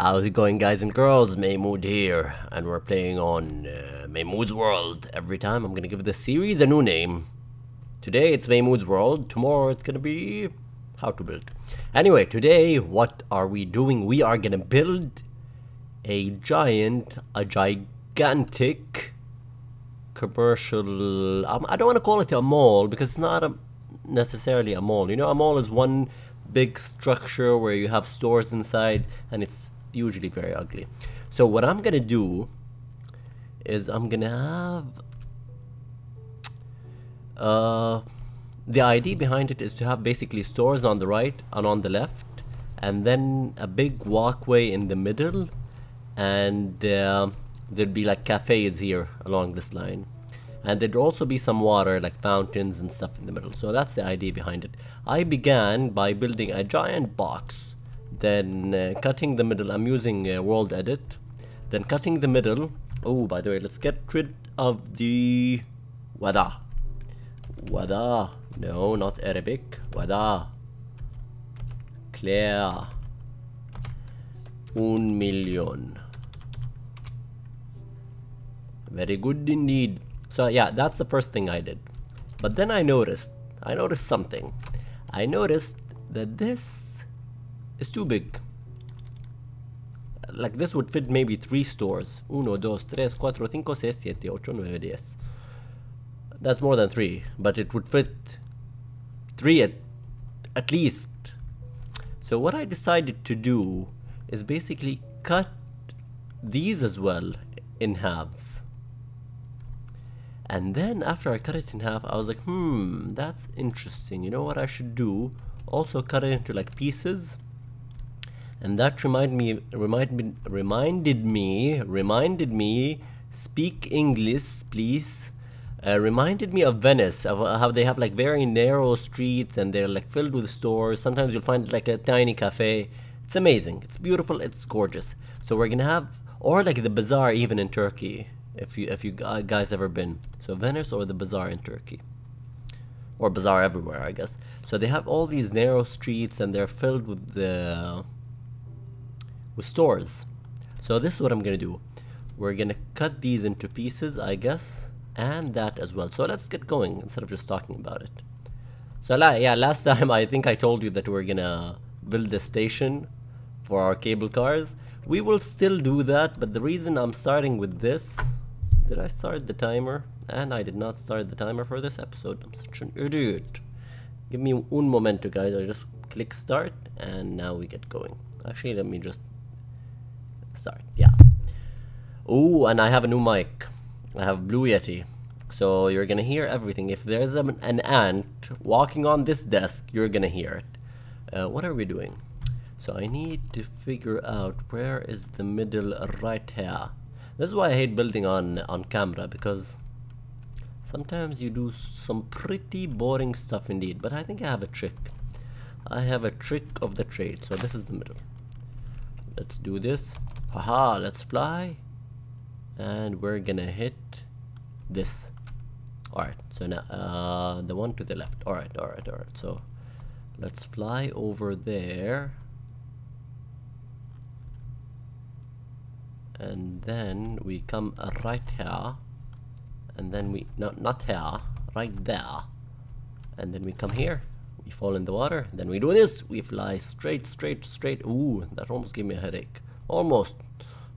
How's it going, guys and girls? Maymood here, and we're playing on uh, Maymood's World. Every time I'm gonna give the series a new name. Today it's Maymood's World, tomorrow it's gonna be how to build. Anyway, today what are we doing? We are gonna build a giant, a gigantic commercial. Um, I don't want to call it a mall because it's not a, necessarily a mall. You know, a mall is one big structure where you have stores inside, and it's usually very ugly. So what I'm gonna do is I'm gonna have uh, the idea behind it is to have basically stores on the right and on the left, and then a big walkway in the middle, and uh, there'd be like cafes here along this line. And there'd also be some water like fountains and stuff in the middle. So that's the idea behind it. I began by building a giant box then uh, cutting the middle i'm using uh, world edit. Then cutting the middle oh by the way let's get rid of the wada. Wada. No not arabic. Wada. Clear. Un million. Very good indeed. So yeah, that's the first thing I did. But then I noticed, I noticed something. I noticed that this is too big. Like this would fit maybe three stores. Uno, dos, tres, cuatro, cinco, seis, siete, ocho, nueve, diez. That's more than three, but it would fit three at, at least. So what I decided to do is basically cut these as well in halves. And then after I cut it in half, I was like, hmm, that's interesting. You know what I should do? Also cut it into like pieces. And that remind me, remind me, reminded me, reminded me, speak English, please. Uh, reminded me of Venice, of uh, how they have like very narrow streets and they're like filled with stores. Sometimes you'll find like a tiny cafe. It's amazing. It's beautiful. It's gorgeous. So we're gonna have, or like the bazaar even in Turkey if you if you guys ever been. So Venice or the bazaar in Turkey. Or bazaar everywhere, I guess. So they have all these narrow streets and they're filled with the with stores. So this is what I'm gonna do. We're gonna cut these into pieces, I guess, and that as well. So let's get going instead of just talking about it. So yeah, last time I think I told you that we're gonna build a station for our cable cars. We will still do that, but the reason I'm starting with this did I start the timer? And I did not start the timer for this episode. I'm such an idiot. Give me un momento, guys. I just click start, and now we get going. Actually, let me just start. Yeah. Oh, and I have a new mic. I have Blue Yeti. So you're gonna hear everything. If there's an, an ant walking on this desk, you're gonna hear it. Uh, what are we doing? So I need to figure out where is the middle right here. This is why I hate building on on camera because sometimes you do some pretty boring stuff indeed. But I think I have a trick. I have a trick of the trade. So this is the middle. Let's do this. Haha, let's fly. And we're gonna hit this. Alright, so now uh, the one to the left. Alright, alright, alright. So let's fly over there. and then we come right here and then we no not here right there and then we come here we fall in the water then we do this we fly straight straight straight ooh that almost gave me a headache almost.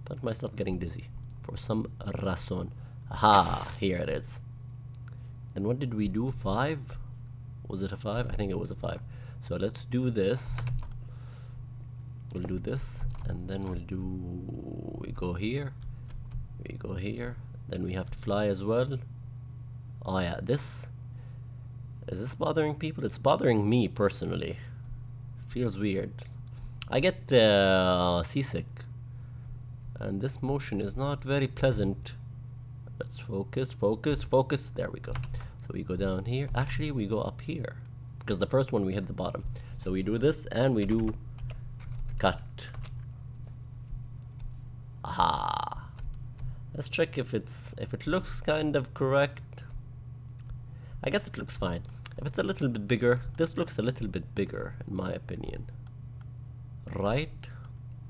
Felt myself getting dizzy for some reason aha here it is. And what did we do? Five? Was it a five? I think it was a five. So let's do this. We'll do this and then we'll do we go here we go here. Then we have to fly as well. Oh yeah this is this bothering people? It's bothering me personally. Feels weird I get uh, seasick and this motion is not very pleasant let's focus focus focus there we go so we go down here actually we go up here because the first one we hit the bottom so we do this and we do cut Aha. Let's check if it's if it looks kind of correct. I guess it looks fine. If it's a little bit bigger, this looks a little bit bigger in my opinion. Right?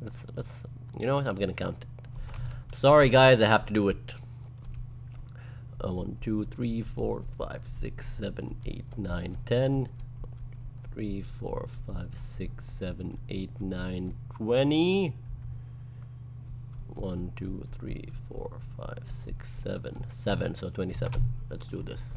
Let's let's You know what? I'm gonna count it. Sorry, guys, I have to do it. Uh, 1, 2, 3, 4, 5, 6, 7, 8, 9, 10. 3, 4, 5, 6, 7, 8, 9, 20. 1, 2, 3, 4, 5, 6, 7. 7, so 27. Let's do this.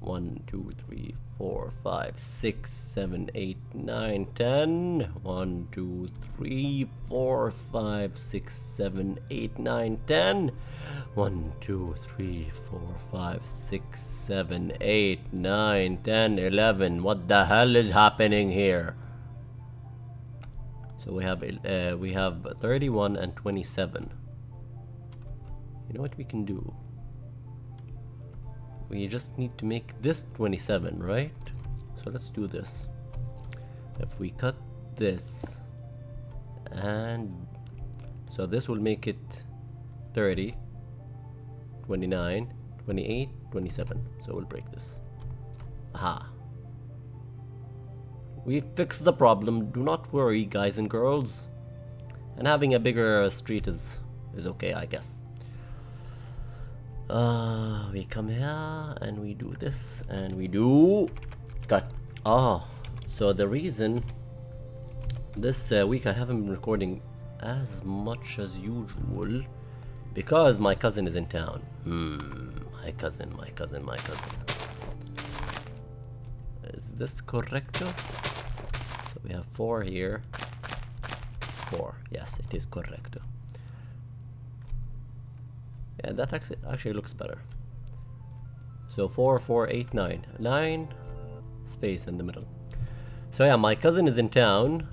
1, 2, 3, 4, 5, 6, 7, 8, 9, 10. 1, 2, 3, 4, 5, 6, 7, 8, 9, 10. 1, 2, 3, 4, 5, 6, 7, 8, 9, 10, 11. What the hell is happening here? So we have uh, we have 31 and 27. You know what we can do? We just need to make this 27, right? So let's do this. If we cut this and so this will make it 30 29 28 27 so we'll break this. Aha. We fixed the problem. Do not worry guys and girls. And having a bigger street is is okay I guess uh, we come here and we do this and we do cut oh so the reason this uh, week I haven't been recording as much as usual because my cousin is in town. Hmm, my cousin, my cousin, my cousin. Is this correcto? So we have four here. Four, yes, it is correcto. Yeah, that actually, looks better. So four, four, eight, nine. Nine, space in the middle. So yeah, my cousin is in town,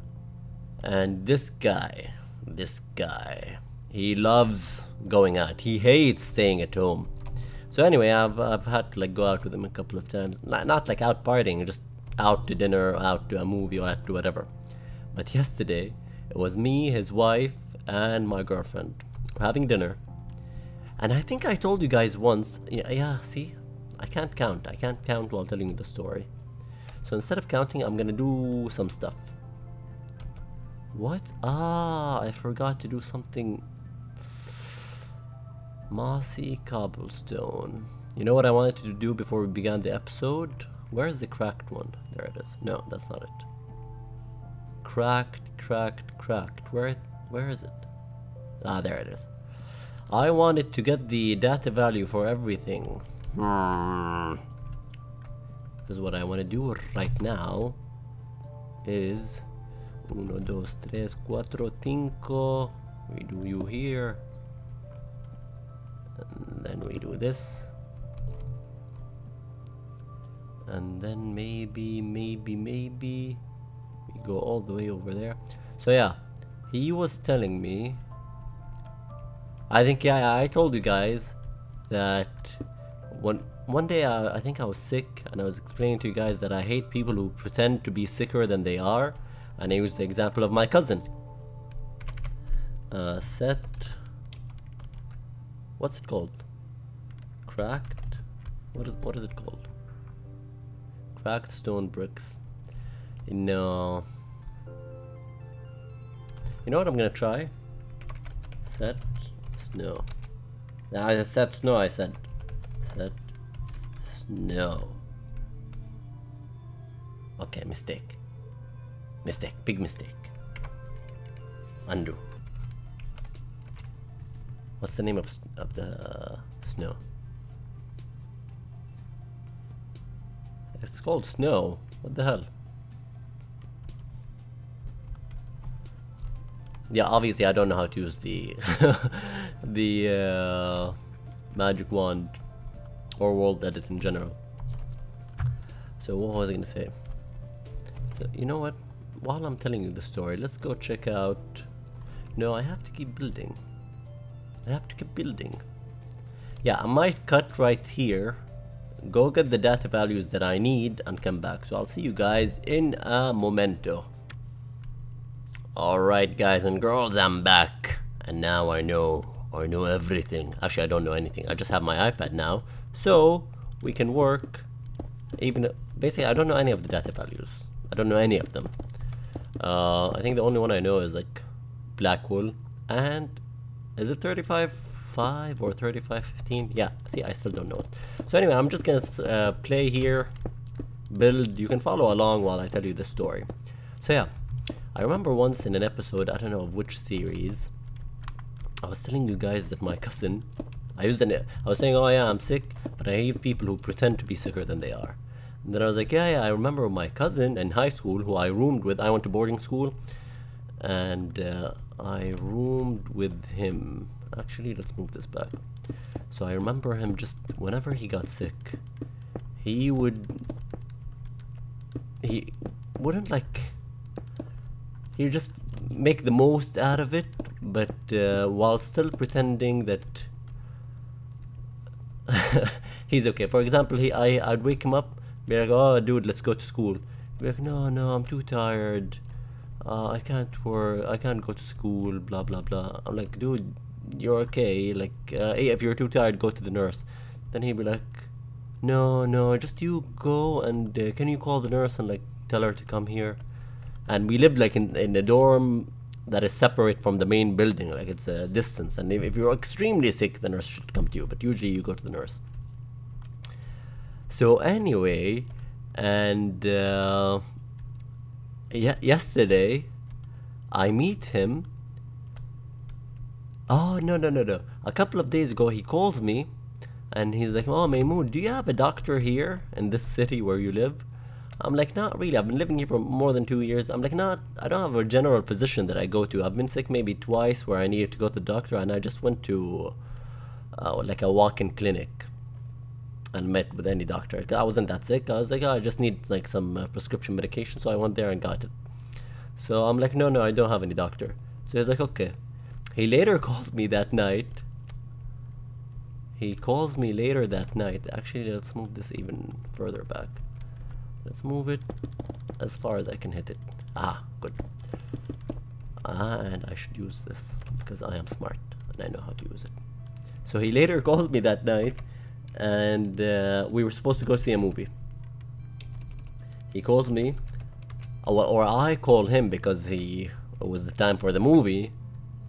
and this guy, this guy, he loves going out. He hates staying at home. So anyway, I've, I've had to like go out with him a couple of times. Not, not like out partying, just out to dinner, out to a movie, or out to whatever. But yesterday, it was me, his wife, and my girlfriend having dinner. And I think I told you guys once, yeah, yeah, see? I can't count. I can't count while telling you the story. So instead of counting, I'm gonna do some stuff. What? Ah, I forgot to do something Mossy cobblestone. You know what I wanted to do before we began the episode? Where's the cracked one? There it is. No, that's not it. Cracked, cracked, cracked. Where where is it? Ah, there it is. I wanted to get the data value for everything. Hmm. Because what I want to do right now is uno, dos, tres, cuatro, cinco. We do you here and then we do this and then maybe maybe maybe we go all the way over there so yeah he was telling me I think yeah I told you guys that one one day I, I think I was sick and I was explaining to you guys that I hate people who pretend to be sicker than they are and I used the example of my cousin uh, set What's it called? Cracked? What is what is it called? Cracked stone bricks. No. You know what I'm gonna try? Set snow. Now I said snow, I said set snow. Okay, mistake. Mistake, big mistake. Undo. What's the name of, of the uh, snow? It's called snow. What the hell? Yeah, obviously I don't know how to use the the uh, magic wand or world edit in general. So what was I gonna say? So, you know what? While I'm telling you the story, let's go check out. No, I have to keep building. I have to keep building. Yeah, I might cut right here, go get the data values that I need and come back. So I'll see you guys in a momento. Alright guys and girls, I'm back. And now I know, I know everything. Actually, I don't know anything. I just have my iPad now. So, we can work even, basically I don't know any of the data values. I don't know any of them. Uh, I think the only one I know is like Blackwool, and is it 35 5 or 35 15? Yeah, see, I still don't know it. So anyway, I'm just gonna uh, play here, build. You can follow along while I tell you the story. So yeah, I remember once in an episode, I don't know of which series, I was telling you guys that my cousin, I used an, I was saying, oh yeah, I'm sick, but I hate people who pretend to be sicker than they are. And then I was like, yeah, yeah, I remember my cousin in high school who I roomed with. I went to boarding school, and uh, I roomed with him. Actually, let's move this back. So I remember him just whenever he got sick, he would he wouldn't like he just make the most out of it, but uh, while still pretending that he's okay. For example, he I I'd wake him up, be like, "Oh, dude, let's go to school." Be like, "No, no, I'm too tired. Uh, I can't work. I can't go to school." Blah blah blah. I'm like, "Dude, you're okay. Like, uh, if you're too tired, go to the nurse." Then he'd be like, "No, no, just you go and uh, can you call the nurse and like tell her to come here?" And we lived like in in a dorm that is separate from the main building, like it's a distance. And if, if you're extremely sick, the nurse should come to you. But usually you go to the nurse. So anyway, and uh, yesterday, I meet him. Oh no no no no! A couple of days ago, he calls me, and he's like, "Oh Maymoon, do you have a doctor here in this city where you live?" I'm like, not really. I've been living here for more than two years. I'm like, not. I don't have a general physician that I go to. I've been sick maybe twice where I needed to go to the doctor, and I just went to uh, like a walk-in clinic and met with any doctor. I wasn't that sick. I was like, oh, I just need like some uh, prescription medication, so I went there and got it. So I'm like, no, no, I don't have any doctor. So he's like, okay. He later calls me that night. He calls me later that night. Actually, let's move this even further back. Let's move it as far as I can hit it. Ah, good. Ah, and I should use this because I am smart and I know how to use it. So he later calls me that night and uh, we were supposed to go see a movie. He calls me, or, or I call him because he it was the time for the movie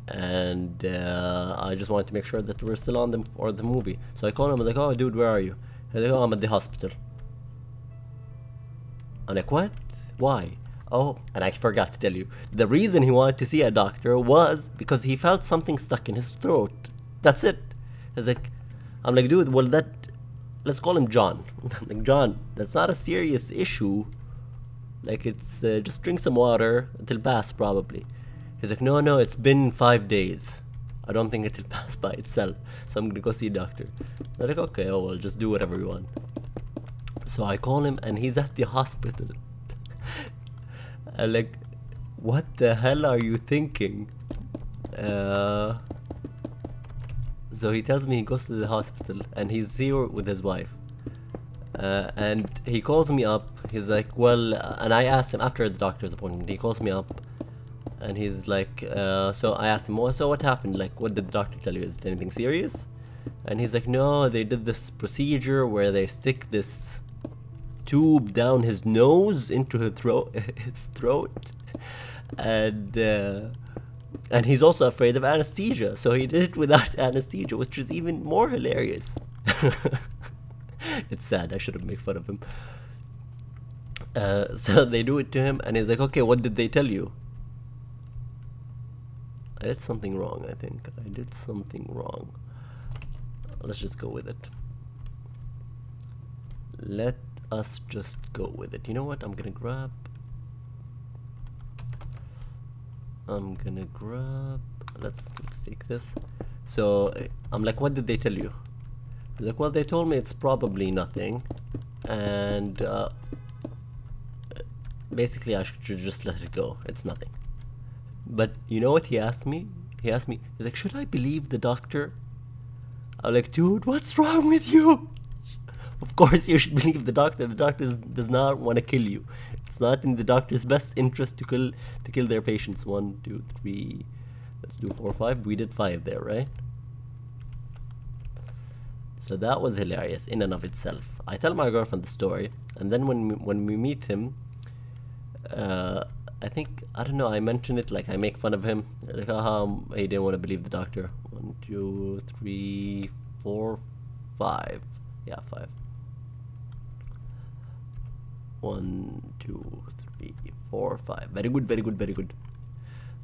and uh, I just wanted to make sure that we're still on them for the movie. So I call him, I was like, oh dude, where are you? He's like, oh, I'm at the hospital. I'm like, what? Why? Oh, and I forgot to tell you. The reason he wanted to see a doctor was because he felt something stuck in his throat. That's it. He's like, I'm like, dude, well, that, let's call him John. I'm like, John, that's not a serious issue. Like, it's, uh, just drink some water. It'll pass, probably. He's like, no, no, it's been five days. I don't think it'll pass by itself. So I'm gonna go see a doctor. I'm like, okay, oh, well, just do whatever you want. So I call him and he's at the hospital. I'm like, what the hell are you thinking? Uh, so he tells me he goes to the hospital and he's here with his wife. Uh, and he calls me up. He's like, well, uh, and I asked him after the doctor's appointment. He calls me up, and he's like, uh, so I asked him, well, so what happened? Like, what did the doctor tell you? Is it anything serious? And he's like, no, they did this procedure where they stick this tube down his nose into his throat, his throat, and uh, and he's also afraid of anesthesia. So he did it without anesthesia, which is even more hilarious. it's sad. I shouldn't make fun of him. Uh, so they do it to him, and he's like, "Okay, what did they tell you?" I did something wrong. I think I did something wrong. Let's just go with it. Let us just go with it. You know what? I'm gonna grab. I'm gonna grab. Let's let's take this. So I'm like, what did they tell you? He's like, well, they told me it's probably nothing, and uh, basically I should just let it go. It's nothing. But you know what he asked me? He asked me, he's like, should I believe the doctor? I'm like, dude, what's wrong with you? Of course, you should believe the doctor. The doctor does not want to kill you. It's not in the doctor's best interest to kill to kill their patients. One, two, three. Let's do four, five. We did five there, right? So that was hilarious in and of itself. I tell my girlfriend the story, and then when we, when we meet him, uh, I think I don't know. I mention it like I make fun of him. Like, haha, he didn't want to believe the doctor. One, two, three, four, five. Yeah, five. One, two, three, four, five. Very good, very good, very good.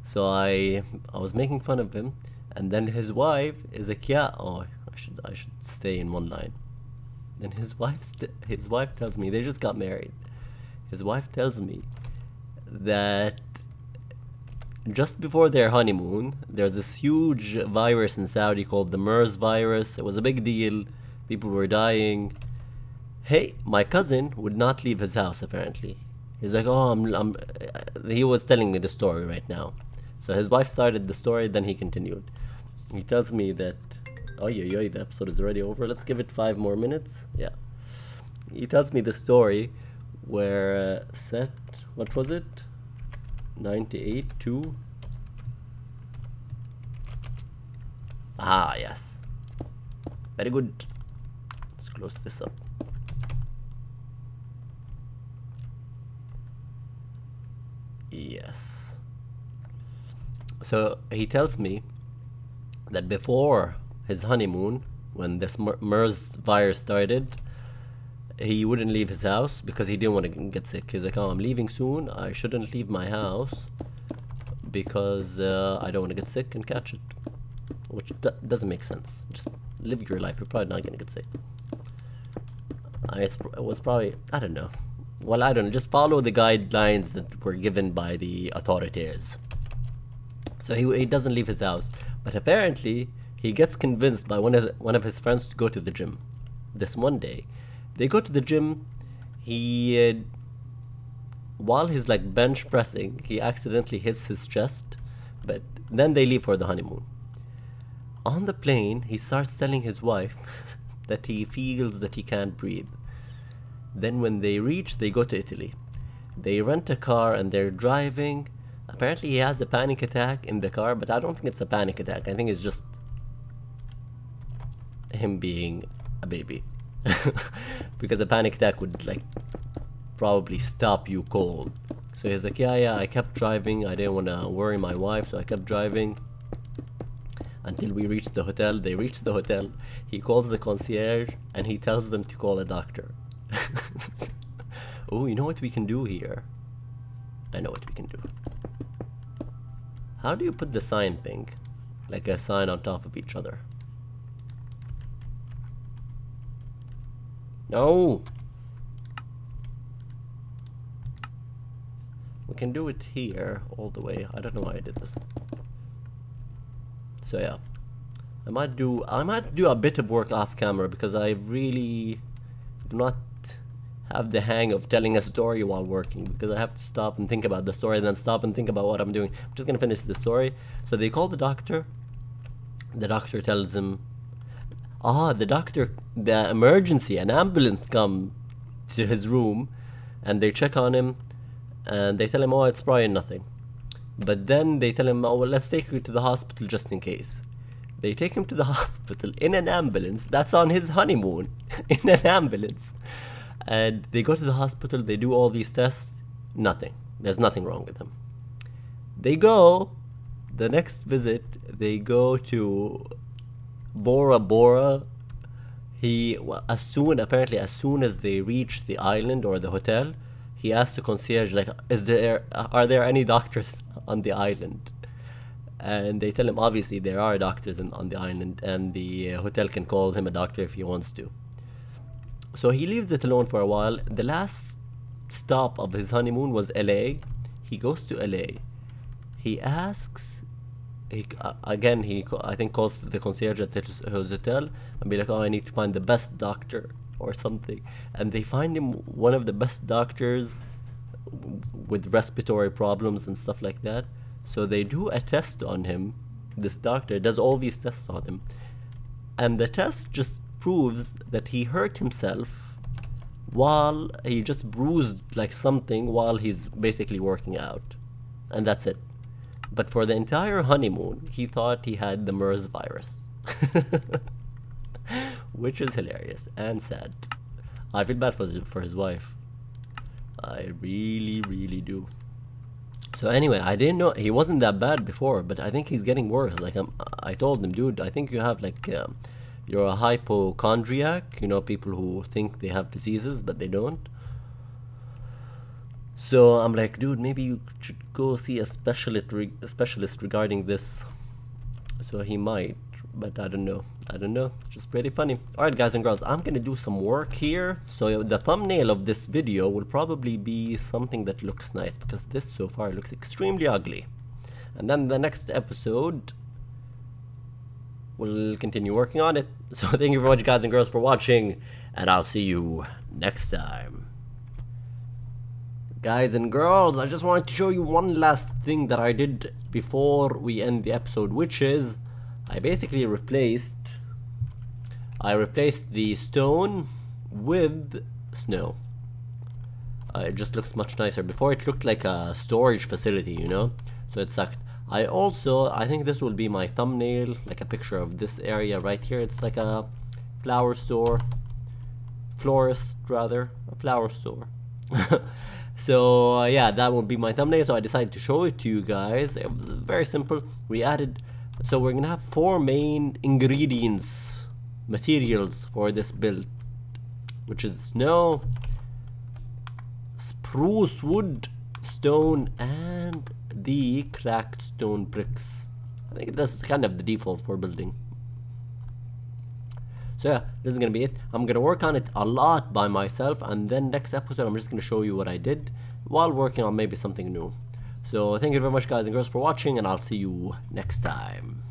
So I I was making fun of him, and then his wife is like, yeah. Oh, I should I should stay in one line. Then his wife his wife tells me they just got married. His wife tells me that just before their honeymoon, there's this huge virus in Saudi called the MERS virus. It was a big deal. People were dying. Hey, my cousin would not leave his house apparently. He's like, oh, I'm, I'm. He was telling me the story right now. So his wife started the story, then he continued. He tells me that, oh yeah, yeah, the episode is already over. Let's give it five more minutes. Yeah. He tells me the story where uh, Set, what was it? 98 2 ah yes very good let's close this up yes so he tells me that before his honeymoon when this MERS virus started he wouldn't leave his house because he didn't want to get sick. He's like, oh, I'm leaving soon. I shouldn't leave my house because uh, I don't want to get sick and catch it. Which doesn't make sense. Just live your life. You're probably not going to get sick. I was probably, I don't know. Well, I don't know. Just follow the guidelines that were given by the authorities. So he, he doesn't leave his house. But apparently, he gets convinced by one of, one of his friends to go to the gym this one day they go to the gym. He, uh, while he's like bench pressing, he accidentally hits his chest, but then they leave for the honeymoon. On the plane, he starts telling his wife that he feels that he can't breathe. Then, when they reach, they go to Italy. They rent a car and they're driving. Apparently, he has a panic attack in the car, but I don't think it's a panic attack. I think it's just him being a baby. because a panic attack would like probably stop you cold. So he's like, yeah, yeah, I kept driving. I didn't want to worry my wife, so I kept driving until we reached the hotel. They reached the hotel. He calls the concierge and he tells them to call a doctor. oh, you know what we can do here? I know what we can do. How do you put the sign thing? Like a sign on top of each other. No! We can do it here all the way. I don't know why I did this. So yeah. I might do I might do a bit of work off camera because I really do not have the hang of telling a story while working because I have to stop and think about the story and then stop and think about what I'm doing. I'm just gonna finish the story. So they call the doctor. The doctor tells him ah, the doctor, the emergency, an ambulance come to his room and they check on him and they tell him, oh, it's probably nothing. But then they tell him, oh, well, let's take you to the hospital just in case. They take him to the hospital in an ambulance. That's on his honeymoon, in an ambulance. And they go to the hospital, they do all these tests, nothing. There's nothing wrong with him. They go, the next visit, they go to Bora Bora, he as soon apparently as soon as they reach the island or the hotel, he asked the concierge like, "Is there are there any doctors on the island?" And they tell him obviously there are doctors in, on the island, and the uh, hotel can call him a doctor if he wants to. So he leaves it alone for a while. The last stop of his honeymoon was L.A. He goes to L.A. He asks he uh, again he I think calls the concierge at his hotel and be like, oh, I need to find the best doctor or something, and they find him one of the best doctors with respiratory problems and stuff like that. So they do a test on him. This doctor does all these tests on him, and the test just proves that he hurt himself while he just bruised like something while he's basically working out, and that's it. But for the entire honeymoon, he thought he had the MERS virus. Which is hilarious and sad. I feel bad for for his wife. I really, really do. So anyway, I didn't know he wasn't that bad before, but I think he's getting worse. Like I'm, I told him, dude, I think you have like um, you're a hypochondriac. You know, people who think they have diseases but they don't. So I'm like, dude, maybe you should go see a specialist, a specialist regarding this. So he might, but I don't know. I don't know. Just pretty funny. Alright, guys and girls, I'm gonna do some work here. So the thumbnail of this video will probably be something that looks nice because this so far looks extremely ugly. And then the next episode, we'll continue working on it. So thank you very much, guys and girls, for watching, and I'll see you next time. Guys and girls, I just wanted to show you one last thing that I did before we end the episode, which is I basically replaced I replaced the stone with snow. Uh, it just looks much nicer. Before it looked like a storage facility, you know? So it sucked. I also, I think this will be my thumbnail, like a picture of this area right here. It's like a flower store, florist rather, a flower store. so uh, yeah, that will be my thumbnail. So I decided to show it to you guys. It was very simple. We added, so we're gonna have four main ingredients, materials for this build, which is snow, spruce wood, stone, and the cracked stone bricks. I think that's kind of the default for building. So yeah, this is gonna be it. I'm gonna work on it a lot by myself, and then next episode I'm just gonna show you what I did while working on maybe something new. So thank you very much guys and girls for watching, and I'll see you next time.